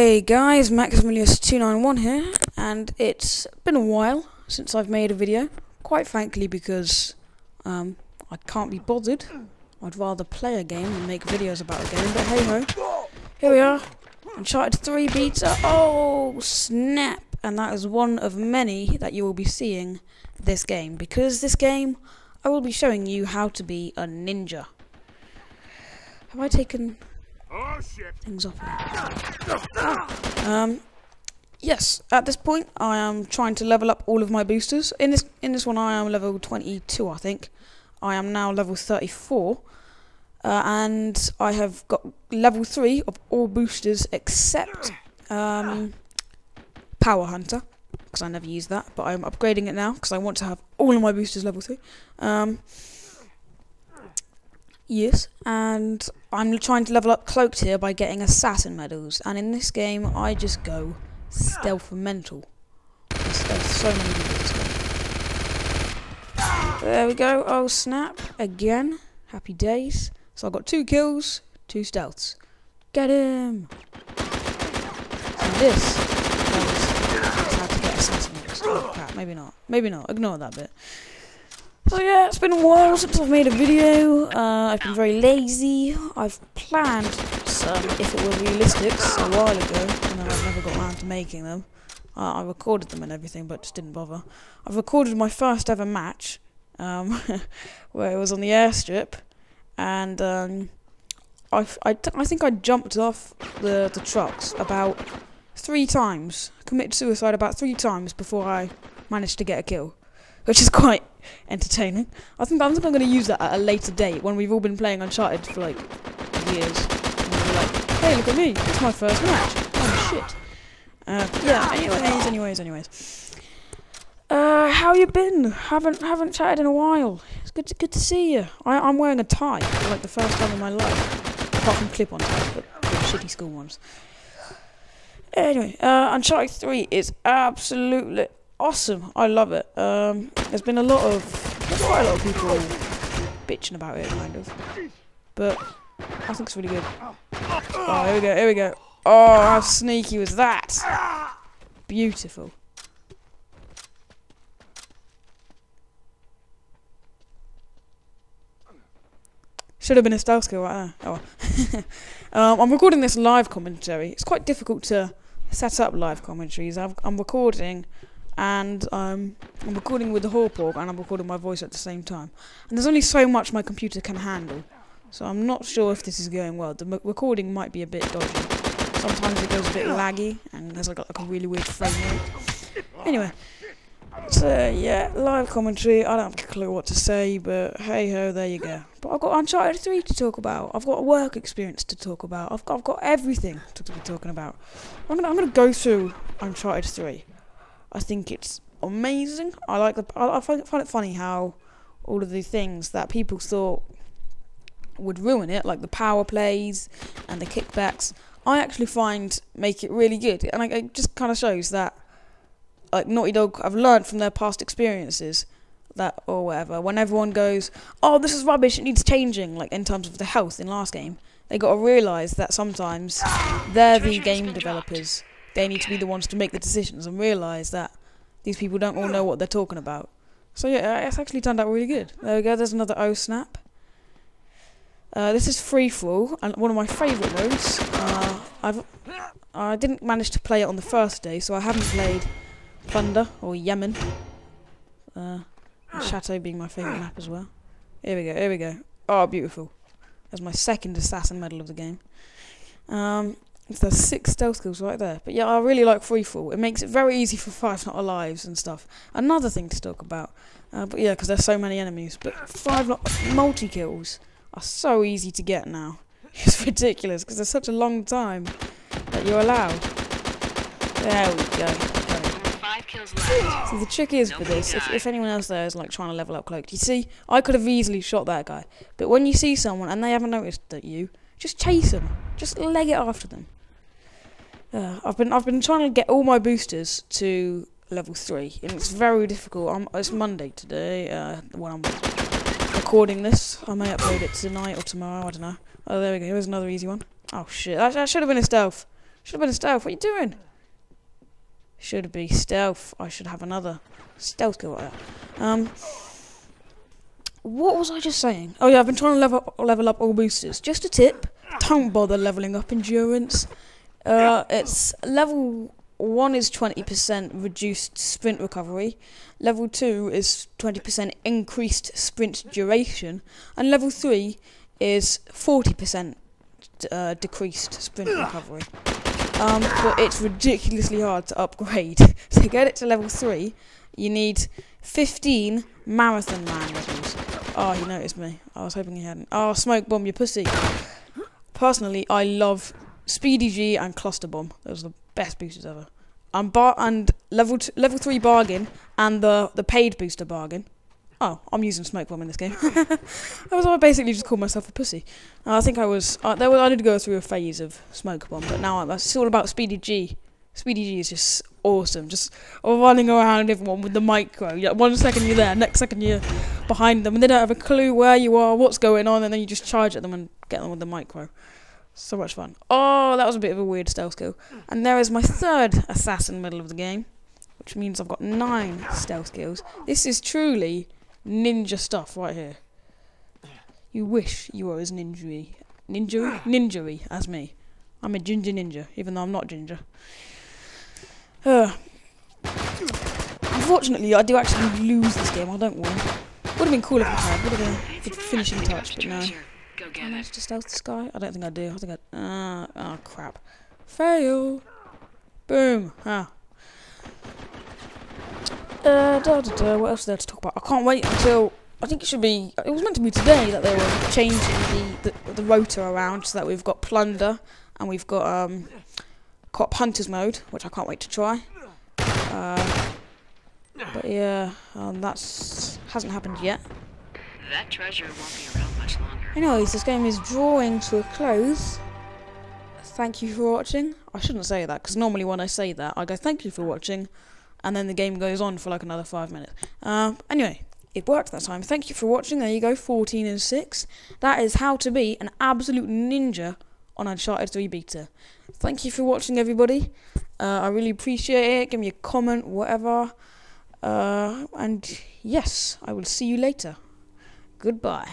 Hey guys, Maximilius291 here, and it's been a while since I've made a video, quite frankly because um, I can't be bothered. I'd rather play a game than make videos about a game, but hey ho, here we are, Uncharted 3 beta, oh snap, and that is one of many that you will be seeing this game, because this game, I will be showing you how to be a ninja. Have I taken Oh shit! things off here. Um, yes. At this point, I am trying to level up all of my boosters. In this in this one, I am level 22, I think. I am now level 34, uh, and I have got level three of all boosters except um, Power Hunter, because I never used that. But I'm upgrading it now because I want to have all of my boosters level three. Um, Yes, and I'm trying to level up Cloaked here by getting Assassin medals, and in this game I just go stealth mental. I stealth so many this game. There we go, oh snap, again, happy days. So I've got two kills, two stealths. Get him! And this how to get Assassin medals. Oh crap, maybe not, maybe not, ignore that bit. So yeah, it's been a while since I've made a video. Uh, I've been very lazy. I've planned some, if it were realistics, a while ago, and I've never got around to making them. Uh, I recorded them and everything, but just didn't bother. I've recorded my first ever match, um, where it was on the airstrip, and um, I, I, I think I jumped off the, the trucks about three times, committed suicide about three times before I managed to get a kill which is quite entertaining. I think I'm going to use that at a later date when we've all been playing Uncharted for like years. Like, hey, look at me! It's my first match. Oh shit. Uh, yeah. Anyways, anyways, anyways. Uh, how you been? Haven't haven't chatted in a while. It's good to good to see you. I, I'm wearing a tie for like the first time in my life, apart from clip-on ties, but the shitty school ones. Anyway, uh, Uncharted 3 is absolutely awesome. I love it. Um, there's been a lot of, quite a lot of people bitching about it, kind of. But I think it's really good. Oh, here we go, here we go. Oh, how sneaky was that? Beautiful. Should have been a stealth skill right there. Oh well. um, I'm recording this live commentary. It's quite difficult to set up live commentaries. I've, I'm recording and um, I'm recording with the Hauppauge and I'm recording my voice at the same time. And there's only so much my computer can handle, so I'm not sure if this is going well. The m- recording might be a bit dodgy. Sometimes it goes a bit laggy and there's like, like a really weird frame rate. Anyway, so yeah, live commentary. I don't have a clue what to say, but hey ho, there you go. But I've got Uncharted 3 to talk about. I've got work experience to talk about. I've got, I've got everything to be talking about. I'm gonna I'm gonna go through Uncharted 3. I think it's amazing. I like the. I, I find, it funny how all of the things that people thought would ruin it, like the power plays and the kickbacks, I actually find make it really good. And I, it just kind of shows that, like Naughty Dog, have learned from their past experiences that or whatever. When everyone goes, "Oh, this is rubbish. It needs changing," like in terms of the health in last game, they got to realise that sometimes they're the game developers they need to be the ones to make the decisions and realise that these people don't all know what they're talking about. So yeah, it's actually turned out really good. There we go. There's another O snap. Uh, this is free and one of my favourite modes. Uh, I've I didn't manage to play it on the first day, so I haven't played Plunder or Yemen. Uh, Chateau being my favourite map as well. Here we go. Here we go. Oh, beautiful. That's my second assassin medal of the game. Um, there's six stealth skills right there. But yeah, I really like freefall. It makes it very easy for Five Not Alives and stuff. Another thing to talk about. Uh, but yeah, because there's so many enemies. But Five Not multi kills are so easy to get now. It's ridiculous because there's such a long time that you're allowed. There we go. Five kills left. So the trick is for this, if, if anyone else there is like trying to level up cloaked, you see, I could have easily shot that guy. But when you see someone and they haven't noticed that you, just chase them. Just leg it after them. Uh, I've been I've been trying to get all my boosters to level three, and it's very difficult. I'm, it's Monday today uh, when I'm recording this. I may upload it tonight or tomorrow. I don't know. Oh, there we go. Here's another easy one. Oh shit! That, that should have been a stealth. Should have been a stealth. What are you doing? Should be stealth. I should have another stealth skill like that. Um, what was I just saying? Oh yeah, I've been trying to level level up all boosters. Just a tip: don't bother leveling up endurance. Uh, it's level one is twenty percent reduced sprint recovery. Level two is twenty percent increased sprint duration, and level three is forty percent uh, decreased sprint recovery. Um, but it's ridiculously hard to upgrade. to get it to level 3, you need 15 Marathon Man levels. Oh, he noticed me. I was hoping he hadn't. Oh, Smoke Bomb, you pussy. Personally, I love Speedy G and Cluster Bomb. Those are the best boosters ever. And bar and level level three bargain and the the paid booster bargain. Oh, I'm using smoke bomb in this game. I was I basically just called myself a pussy. Uh, I think I was. Uh, there was. I did go through a phase of smoke bomb, but now I'm, it's all about Speedy G. Speedy G is just awesome. Just running around everyone with the micro. Yeah, one second you're there, next second you're behind them, and they don't have a clue where you are, what's going on, and then you just charge at them and get them with the micro. So much fun. Oh, that was a bit of a weird stealth kill. And there is my third assassin middle of the game, which means I've got nine stealth kills. This is truly ninja stuff right here. You wish you were as ninja ninja ninja as me. I'm a ginger ninja, even though I'm not ginger. Uh, unfortunately, I do actually lose this game. I don't win. Would have been cool if I had. Would have been the finishing touch, but no. Go get Can I just stealth this guy? I don't think I do. I think I. Uh, oh crap. Fail. Boom. Ah. Uh, da, da, da. What else is there to talk about? I can't wait until. I think it should be. It was meant to be today that they were changing the, the, the rotor around so that we've got plunder and we've got um, co-op hunters mode, which I can't wait to try. Uh, but yeah, um, that's hasn't happened yet. That treasure won't be around. Anyways, this game is drawing to a close. Thank you for watching. I shouldn't say that because normally when I say that, I go thank you for watching, and then the game goes on for like another five minutes. Uh, anyway, it worked that time. Thank you for watching. There you go, 14 and 6. That is how to be an absolute ninja on Uncharted 3 beta. Thank you for watching, everybody. Uh, I really appreciate it. Give me a comment, whatever. Uh, and yes, I will see you later. Goodbye.